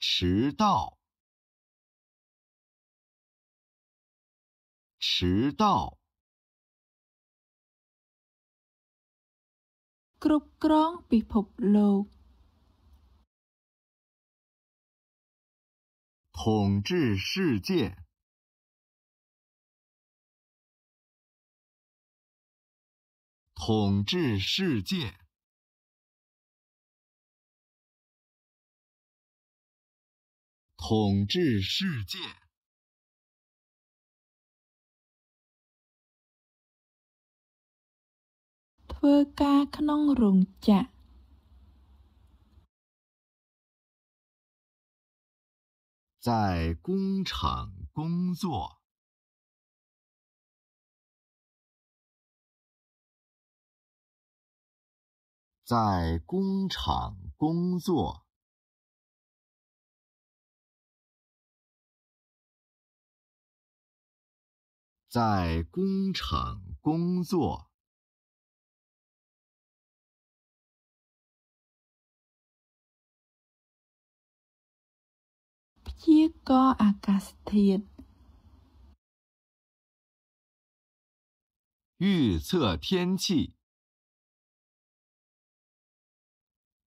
迟到，迟到， គ្រប់គ្រងពិភពលោក 统治世界，统治世界， 统治世界， ធ្វើការក្នុងរោងចក្រ 在工厂工作，在工厂工作， 在工厂工作。 ព្យាករណ៍អាកាសធាតុ 预测天气，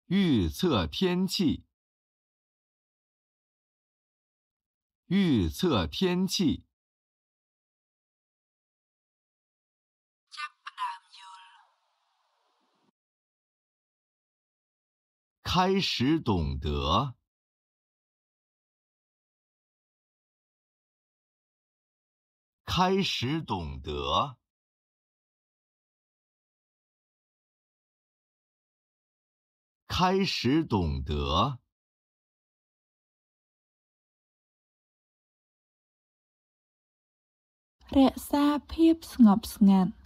预测天气，预测天气。 开始懂得，开始懂得，开始懂得。เรซาเพียบสงบสั。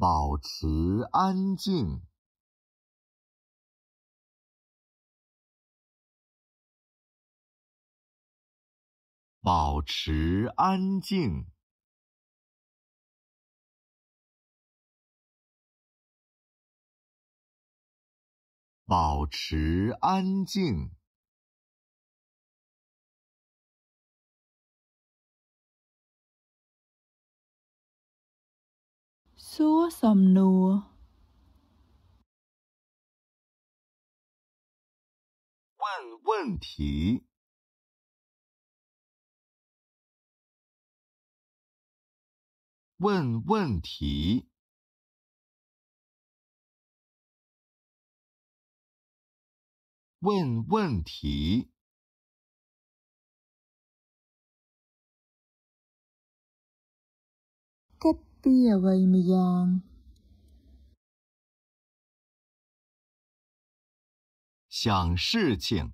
保持安静，保持安静，保持安静。សួរសំណួរ 问问题，问问题，问问题。 别为米样想事情。